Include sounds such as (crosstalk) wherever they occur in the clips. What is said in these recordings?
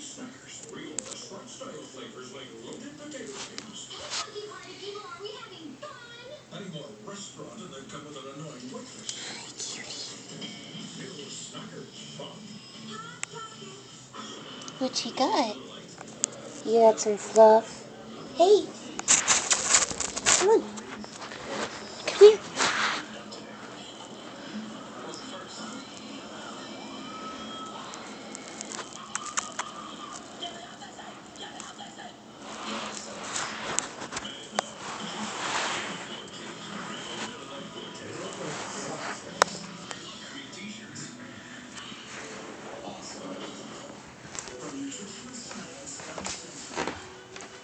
snackers. Real restaurant style flavors like loaded potato restaurant and come with an annoying waitress. Real snackers fun. What you got? You got some fluff. Hey. Come on.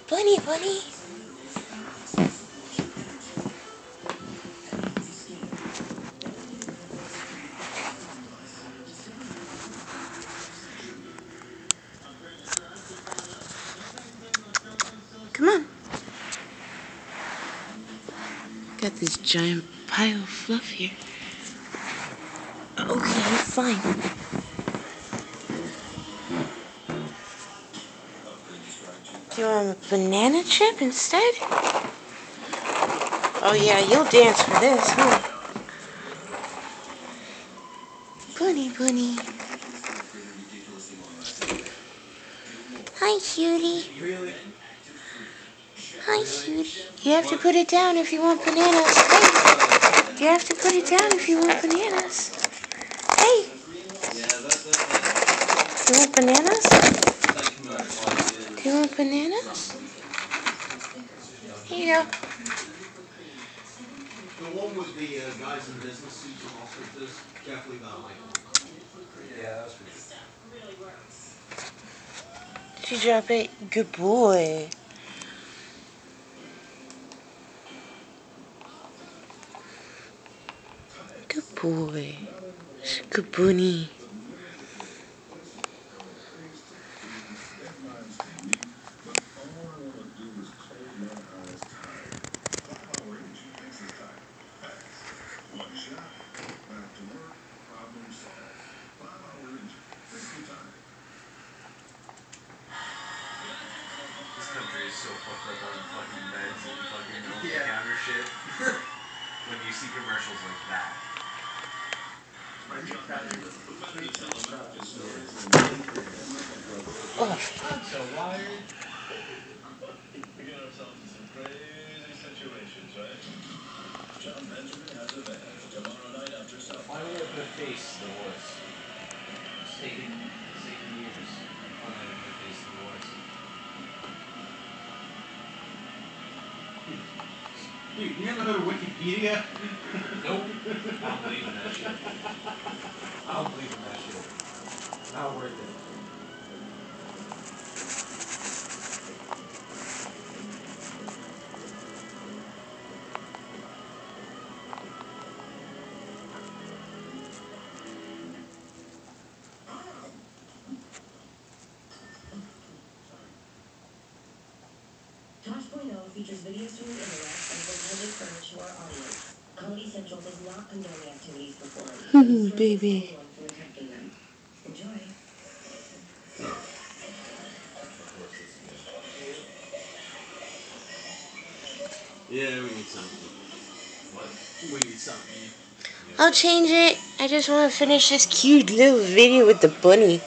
Bunny, bunny. Come on. Got this giant pile of fluff here. Okay, fine. Do you want a banana chip instead? Oh yeah, you'll dance for this, huh? Bunny, bunny. Hi, cutie. Hi, cutie. You have to put it down if you want bananas. Hey, you have to put it down if you want bananas. Hey, you want bananas? Like much. Do you want bananas? Here you go. The one with the uh, guys in business suits and all sorts of this, definitely not like. Yeah, that's Did you drop it? Good boy. Good boy. Good bunny. So fucked up on fucking beds and fucking over the counter shit. (laughs) when you see commercials like that. Oh, so wired. We get ourselves in some crazy situations, right? John Benjamin has a van tomorrow night after South. Why do we have face the worst? It's taken, it's taken years. Why do we have face the worst? Dude, you never heard of Wikipedia? Nope. I don't believe in that shit. I don't believe in that shit. Not worth it. Tosh.0 features videos from the internet and is intended for a mature audience. Comedy Central does not condone the activities performed. Hmm, It discourages baby. anyone from attempting them. Enjoy. Yeah, we need something. What? We need something. I'll change it. I just want to finish this cute little video with the bunny.